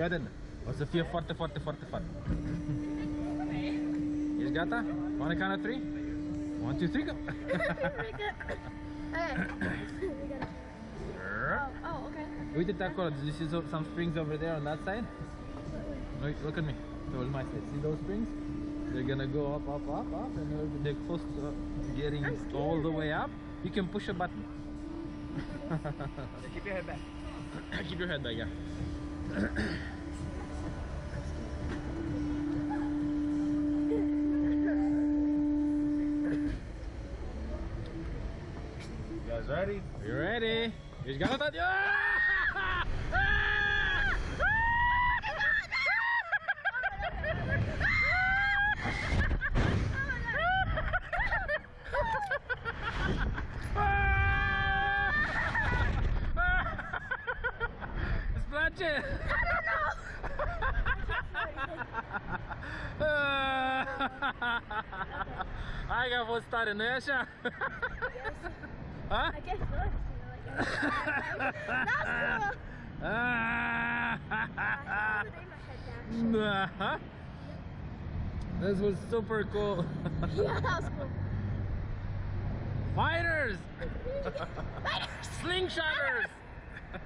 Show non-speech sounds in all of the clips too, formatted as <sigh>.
Fii atent. O să fie foarte, foarte, foarte fun. Ești gata? On a count of three? One, two, three, go! <laughs> okay. We gotta- oh, oh, okay. Uite-te acolo, did you see so- some springs over there on that side? Look, look at me, towards my side. See those springs? They're gonna go up, up, up, up, and they're, they're close to uh, getting all the way up. You can push a button. <laughs> <laughs> Keep your head back. Keep your head back, yeah. You guys ready? You ready? Ești gata, tati? Ah! Îți place? Hai că a fost tare, nu-i așa? Ha? I guess <laughs> so. Like, That's cool. Ah! I should lay my head down. Huh? This was super cool. Yeah, that was cool. Fighters! <laughs> Slingshotters!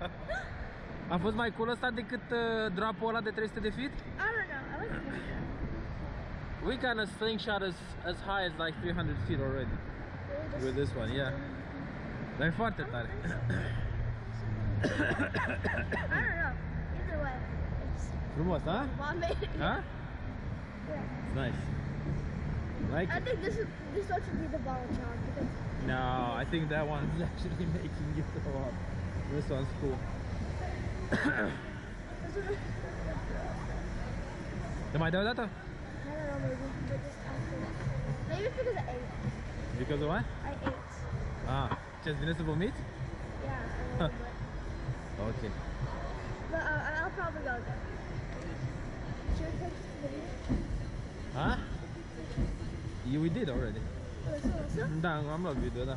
<laughs> A fost mai cool ăsta decât uh, drop-ul ăla de 300 de feet? I don't know. I like this. We kind of slingshot as, as high as like 300 feet already with this one, yeah. Dar e foarte tare. I don't know. Either way, it's Frumos, da? mom made it. Ha? <laughs> Yeah. Nice. Like I it? think this is this one should be the ball challenge because No, I think that one's <laughs> actually making you throw up. This one's cool. This one. Te mai dai? I don't know, maybe, but just after. Maybe it's because I ate. Because of what? I ate. Ah, ce-ți meat? Yeah, a little. <laughs> Ok. But uh, I'll probably go again. Should we take this video? Ha? You, we did already. Listen, listen. Da, am luat video, da.